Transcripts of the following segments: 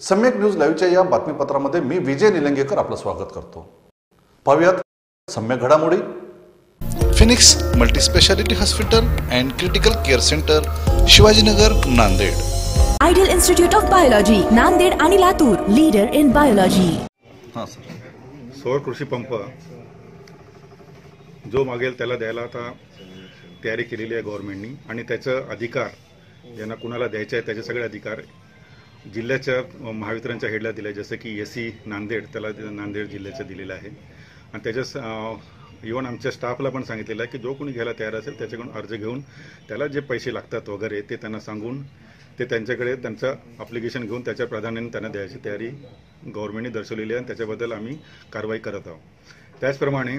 सम्यक न्यूज लाईव्हच्या या बातमीपत्रामध्ये मी विजय निलंगेकर आपलं स्वागत करतो. पाहूयात सम्यक घडामोडी. Phoenix multispeciality hospital and critical care centre Shivajinagar Nanded. Ideal institute of biology Nanded आणि लातूर लीडर इन बायोलॉजी हां सर. सौर कृषी पंप. जो मागेल त्याला द्यायला आता तयारी केलेली आहे गव्हर्नमेंटनी आणि त्याचं अधिकार ज्यांना कुणाला द्यायचे आहे त्याचे सगळे अधिकार जिल्ह्याच्या महावितरणच्या हेडला दिल्या आहे जसं की एस सी नांदेड त्याला नांदेड जिल्ह्याचं दिलेलं आहे. आणि त्याच्या इव्हन आमच्या स्टाफला पण सांगितलेलं आहे की जो कोणी घ्यायला तयार असेल त्याच्याकडून अर्ज घेऊन त्याला जे पैसे लागतात वगैरे ते त्यांना सांगून ते त्यांच्याकडे त्यांचं अप्लिकेशन घेऊन त्याच्या प्राधान्याने त्यांना द्यायची तयारी गव्हर्नमेंटने दर्शवलेली आहे. आणि त्याच्याबद्दल आम्ही कारवाई करत आहोत. त्याचप्रमाणे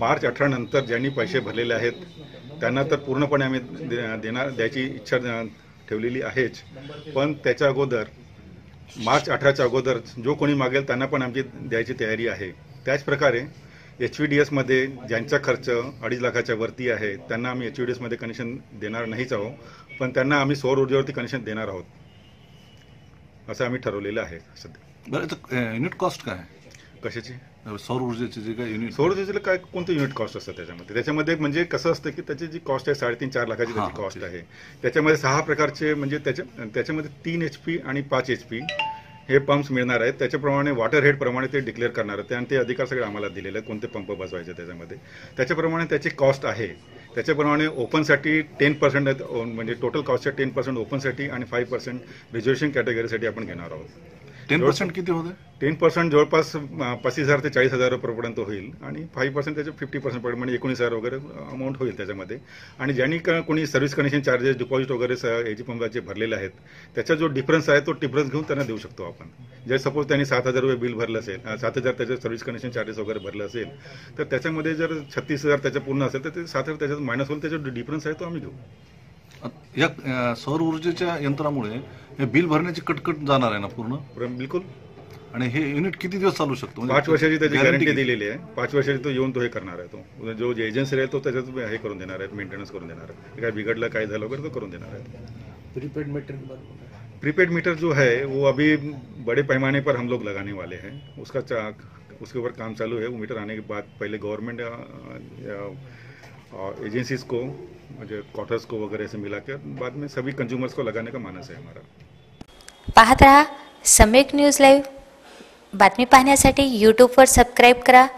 मार्च अठरा नंतर ज्यांनी पैसे भरलेले आहेत त्यांना तर पूर्णपणे आम्ही दे- देणार द्यायची इच्छा ठेवलेली आहेच. पण त्याच्या अगोदर मार्च अठराच्या अगोदर जो कोणी मागेल त्यांना पण आमची द्यायची तयारी आहे. त्याचप्रकारे एच व्ही डी एसमध्ये ज्यांचा खर्च अडीच लाखाच्या वरती आहे त्यांना आम्ही एच व्ही डी एसमध्ये कनेक्शन देणार नाहीच आहोत. पण त्यांना आम्ही सौर ऊर्जेवरती कनेक्शन देणार आहोत. असं आम्ही ठरवलेलं आहे सध्या. बरं तर युनिट कॉस्ट काय? कशाची? सौर ऊर्जेचे जे काय युनिट सौर ऊर्जेला काय कोणतं युनिट कॉस्ट असतं त्याच्यामध्ये? त्याच्यामध्ये म्हणजे कसं असतं की त्याची जी कॉस्ट आहे साडेतीन चार लाखाची त्याची कॉस्ट आहे. त्याच्यामध्ये सहा प्रकारचे म्हणजे त्याच्या त्याच्यामध्ये तीन एच पी आणि पाच एच पी हे पंप्स मिळणार आहेत. त्याच्याप्रमाणे वॉटर हेड प्रमाणे ते डिक्लेअर करणार आहेत. आणि ते अधिकार सगळे आम्हाला दिलेले आहेत कोणते पंप बसवायचे त्याच्यामध्ये. त्याच्याप्रमाणे त्याची कॉस्ट आहे. त्याच्याप्रमाणे ओपनसाठी टेन पर्सेंट म्हणजे टोटल कॉस्टच्या टेन पर्सेंट ओपनसाठी आणि फाईव्ह पर्सेंट रिझर्वेशन कॅटेगरीसाठी आपण घेणार आहोत. टेन पर्सेंट किती होते? टेन पर्सेंट जवळपास पस्तीस हजार ते चाळीस हजार रुपयापर्यंत होईल आणि फाईव्ह पर्सेंट त्याचे फिफ्टी पर्सेंट पर्यंत म्हणजे एकोणीस हजार वगैरे अमाऊंट होईल त्याच्यामध्ये. आणि ज्यांनी क- कोणी सर्व्हिस कनेक्शन चार्जेस डिपॉझिट वगैरे एजी पंपाचे भरलेले आहेत त्याचा जो डिफरन्स आहे तो डिफरन्स घेऊन त्यांना देऊ शकतो आपण. जर सपोज त्यांनी सात हजार रुपये बिल भरलं असेल सात हजार त्याचं सर्व्हिस कनेक्शन चार्जेस वगैरे भरलं असेल तर त्याच्यामध्ये जर छत्तीस हजार त्याच्या पूर्ण असेल तर ते सात हजार त्याच्यात मायनस होईल त्याचा डिफरन्स आहे तो आम्ही घेऊ या सौर ऊर्जेच्या यंत्रामुळे हे बिल भरण्याची कटकट जाणार आहे ना पूर्ण? बिलकुल. आणि हे युनिट किती दिवस चालू शकतो? म्हणजे पाच वर्षाची त्याची गॅरंटी? दिलेली आहे. पाच वर्षाची तो येऊन तो हे करणार आहे तो. जो जे एजन्सी आहे तो त्याच्यात हे करून देणार आहे मेंटेनन्स करून देणार आहे. काय बिघडलं काय झालं वगैरे तो करून देणार आहे. प्रीपेड मीटर प्रीपेड मीटर जो है वो अभी बड़े पैमाने पर हम लोग लगाने वाले हैं. उसका उसके ऊपर काम चालू है. वो मीटर आने के बाद पहले गवर्नमेंट एजेंसीज को, जो क्वार्टर्स को वगैरह से मिला के बाद में सभी कंज्यूमर्स को लगाने का मानस है हमारा। पाहत रहा सम्यक न्यूज़ लाईव्ह बातमी पाहण्यासाठी यूट्यूबवर सबस्क्राईब करा